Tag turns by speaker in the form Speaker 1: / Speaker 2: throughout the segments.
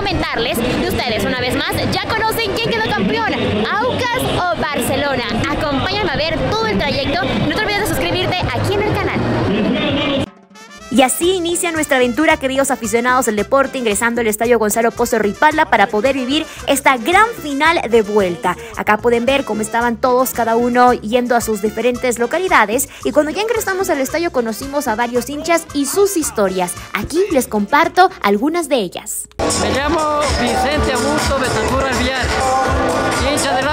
Speaker 1: comentarles. Y ustedes, una vez más, ya conocen quién quedó campeón, Aucas o Barcelona. Acompáñame a ver todo el trayecto. No te olvides de suscribirte aquí en el canal. Y así inicia nuestra aventura, queridos aficionados del deporte, ingresando al estadio Gonzalo Pozo Ripalda para poder vivir esta gran final de vuelta. Acá pueden ver cómo estaban todos, cada uno yendo a sus diferentes localidades. Y cuando ya ingresamos al estadio, conocimos a varios hinchas y sus historias. Aquí les comparto algunas de ellas.
Speaker 2: Me llamo Vicente Augusto Betancur Alviar, hincha del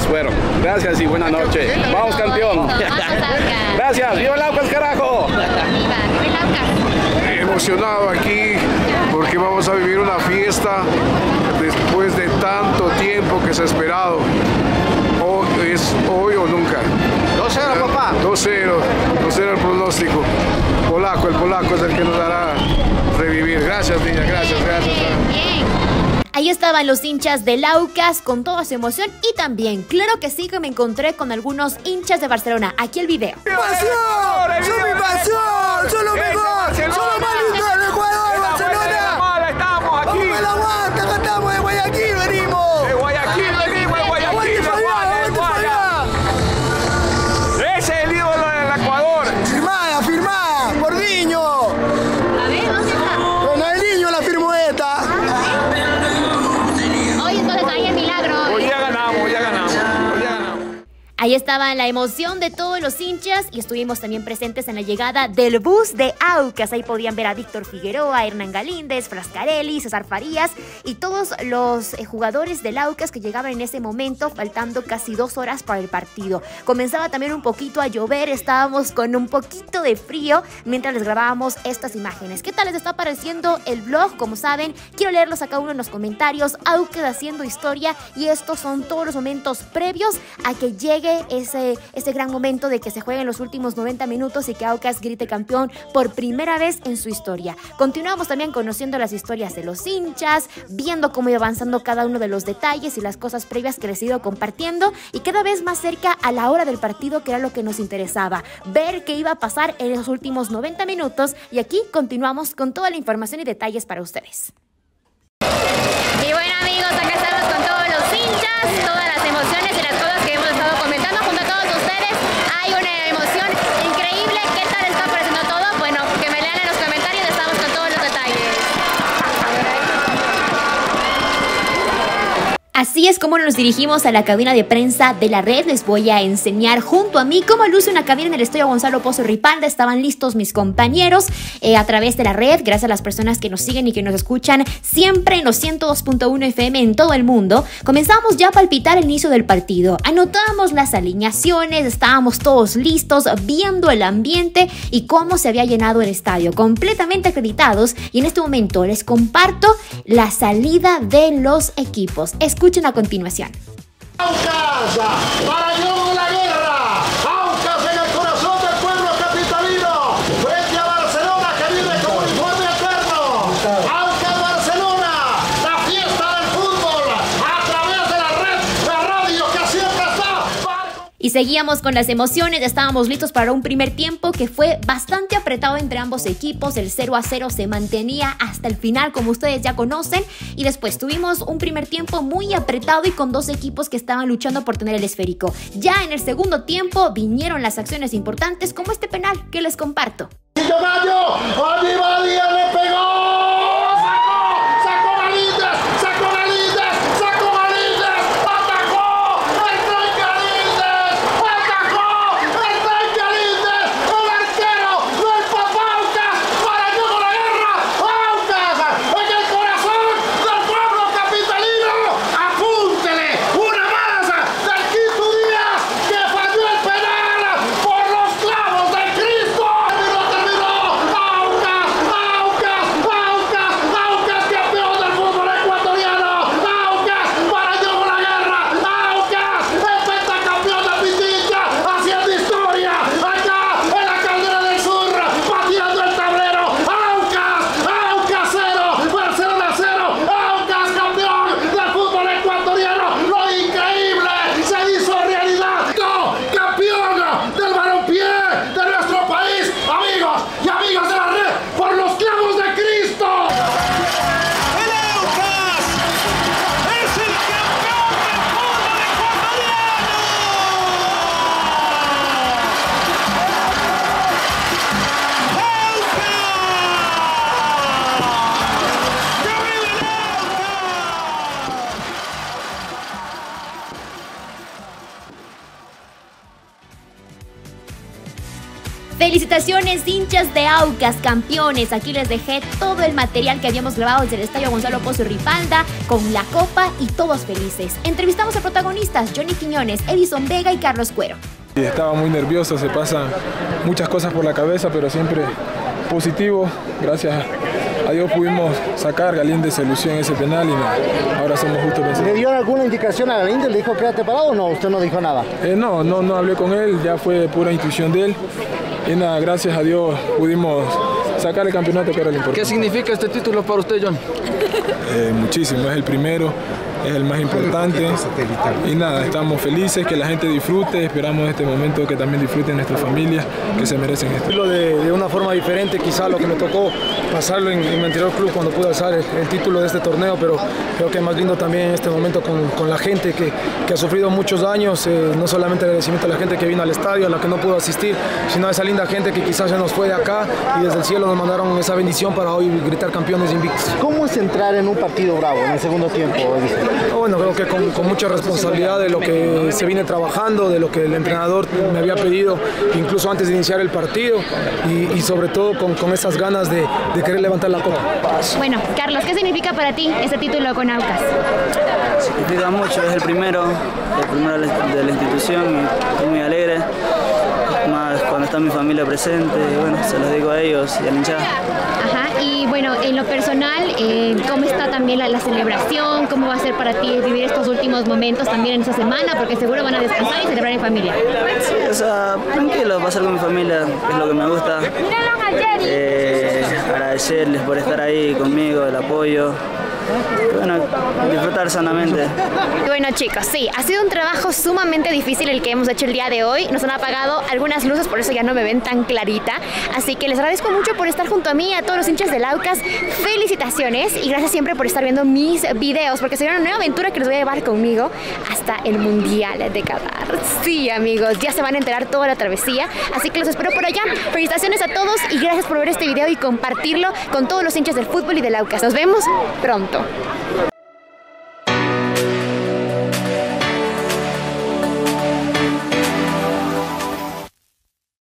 Speaker 3: nos
Speaker 4: fueron. Gracias y buena noche. Vamos campeón. Gracias. ¡Viva el Aucas, carajo!
Speaker 5: Emocionado aquí porque vamos a vivir una fiesta después de tanto tiempo que se ha esperado. O- es hoy o nunca. 2-0, papá. 2-0, 2-0 el pronóstico. Polaco, el polaco es el que nos dará revivir. Gracias, niña, gracias, gracias.
Speaker 1: Bien. Ahí estaban los hinchas del Aucas con toda su emoción y también, claro que sí, que me encontré con algunos hinchas de Barcelona. Aquí el video.
Speaker 6: ¡Pasión! ¡Son mi pasión! ¡Son lo mejor! ¡Son lo más
Speaker 1: Ahí estaba la emoción de todos los hinchas y estuvimos también presentes en la llegada del bus de Aucas. Ahí podían ver a Víctor Figueroa, Hernán Galíndez, Frascarelli, César Farías y todos los eh, jugadores del Aucas que llegaban en ese momento, faltando casi dos horas para el partido. Comenzaba también un poquito a llover, estábamos con un poquito de frío mientras les grabábamos estas imágenes. ¿Qué tal les está pareciendo el blog? Como saben, quiero leerlos a cada uno en los comentarios. Aucas haciendo historia y estos son todos los momentos previos a que llegue ese, ese gran momento de que se jueguen los últimos 90 minutos y que Aucas grite campeón por primera vez en su historia. Continuamos también conociendo las historias de los hinchas, viendo cómo iba avanzando cada uno de los detalles y las cosas previas que les he ido compartiendo y cada vez más cerca a la hora del partido que era lo que nos interesaba, ver qué iba a pasar en los últimos 90 minutos y aquí continuamos con toda la información y detalles para ustedes. Y bueno amigos, acá estamos con todos los hinchas, todas las emociones y las cosas que hemos estado comentando junto a todos ustedes. Hay una emoción increíble. ¿Qué Así es como nos dirigimos a la cabina de prensa de la red. Les voy a enseñar junto a mí cómo luce una cabina en el estudio Gonzalo Pozo Ripalda. Estaban listos mis compañeros eh, a través de la red. Gracias a las personas que nos siguen y que nos escuchan siempre en los 102.1 FM en todo el mundo. Comenzamos ya a palpitar el inicio del partido. Anotábamos las alineaciones, estábamos todos listos, viendo el ambiente y cómo se había llenado el estadio. Completamente acreditados. Y en este momento les comparto la salida de los equipos. Escuchen a continuación
Speaker 7: John la guerra. Aucas en el corazón del pueblo capitalino. Frente a Barcelona que vive como uniforme eterno. Aucas Barcelona, la fiesta del fútbol a través de la red, la radio que siempre está. para-
Speaker 1: Seguíamos con las emociones, estábamos listos para un primer tiempo que fue bastante apretado entre ambos equipos, el 0 a 0 se mantenía hasta el final como ustedes ya conocen y después tuvimos un primer tiempo muy apretado y con dos equipos que estaban luchando por tener el esférico. Ya en el segundo tiempo vinieron las acciones importantes como este penal que les comparto. Felicitaciones hinchas de Aucas, campeones. Aquí les dejé todo el material que habíamos grabado desde el Estadio Gonzalo Pozo Ripalda con la copa y todos felices. Entrevistamos a protagonistas Johnny Quiñones, Edison Vega y Carlos Cuero.
Speaker 8: Estaba muy nervioso, se pasan muchas cosas por la cabeza, pero siempre positivo. Gracias a Dios pudimos sacar, Galíndez se lució en ese penal y nada, ahora somos justos
Speaker 9: ¿Le
Speaker 8: vencedores.
Speaker 9: dio alguna indicación a Galíndez? ¿Le dijo quédate parado o no? ¿Usted no dijo nada?
Speaker 8: Eh, no, no, no hablé con él, ya fue pura intuición de él. Y nada, gracias a Dios pudimos sacar el campeonato que era lo importante.
Speaker 10: ¿Qué significa este título para usted, John?
Speaker 8: Eh, muchísimo, es el primero, es el más importante. Y nada, estamos felices, que la gente disfrute, esperamos este momento que también disfruten nuestras familias, que se merecen esto.
Speaker 10: De, de una forma diferente, quizá lo que me tocó pasarlo en, en mi anterior club cuando pude alzar el, el título de este torneo, pero creo que es más lindo también en este momento con, con la gente que, que ha sufrido muchos daños, eh, no solamente el agradecimiento a la gente que vino al estadio, a la que no pudo asistir, sino a esa linda gente que quizás se nos fue de acá y desde el cielo nos mandaron esa bendición para hoy gritar campeones invictos.
Speaker 9: ¿Cómo es entrar en un partido bravo en el segundo tiempo?
Speaker 10: Bueno, creo que con, con mucha responsabilidad de lo que se viene trabajando, de lo que el entrenador me había pedido, incluso antes de iniciar el partido, y, y sobre todo con, con esas ganas de, de querer levantar la copa.
Speaker 1: Bueno, Carlos, ¿qué significa para ti este título con Aucas?
Speaker 11: Significa mucho, es el primero, el primero de la- de la institución y estoy muy alegre, más cuando está mi familia presente, y bueno, se los digo a ellos y a la hinchada.
Speaker 1: Ajá, y bueno, en lo personal, eh, ¿cómo está también la, la celebración? ¿Cómo va a ser para ti vivir estos últimos momentos también en esta semana? Porque seguro van a descansar y celebrar en familia.
Speaker 11: Sí, o sea, tranquilo, pasar con mi familia, es lo que me gusta. Eh, agradecerles por estar ahí conmigo, el apoyo. Bueno, disfrutar sanamente.
Speaker 1: Bueno chicos, sí, ha sido un trabajo sumamente difícil el que hemos hecho el día de hoy. Nos han apagado algunas luces, por eso ya no me ven tan clarita. Así que les agradezco mucho por estar junto a mí, a todos los hinchas del Aucas. Felicitaciones y gracias siempre por estar viendo mis videos, porque será una nueva aventura que los voy a llevar conmigo hasta el Mundial de Qatar. Sí, amigos, ya se van a enterar toda la travesía, así que los espero por allá. Felicitaciones a todos y gracias por ver este video y compartirlo con todos los hinchas del fútbol y del Aucas. Nos vemos pronto. Yeah.